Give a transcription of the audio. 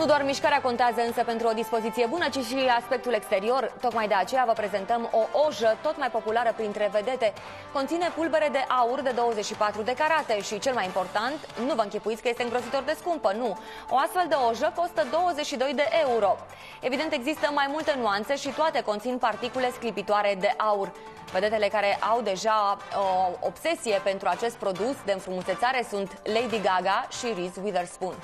Nu doar mișcarea contează însă pentru o dispoziție bună, ci și aspectul exterior. Tocmai de aceea vă prezentăm o ojă tot mai populară printre vedete. Conține pulbere de aur de 24 de carate și, cel mai important, nu vă închipuiți că este îngrozitor de scumpă, nu. O astfel de ojă costă 22 de euro. Evident, există mai multe nuanțe și toate conțin particule sclipitoare de aur. Vedetele care au deja o obsesie pentru acest produs de înfrumusețare sunt Lady Gaga și Reese Witherspoon.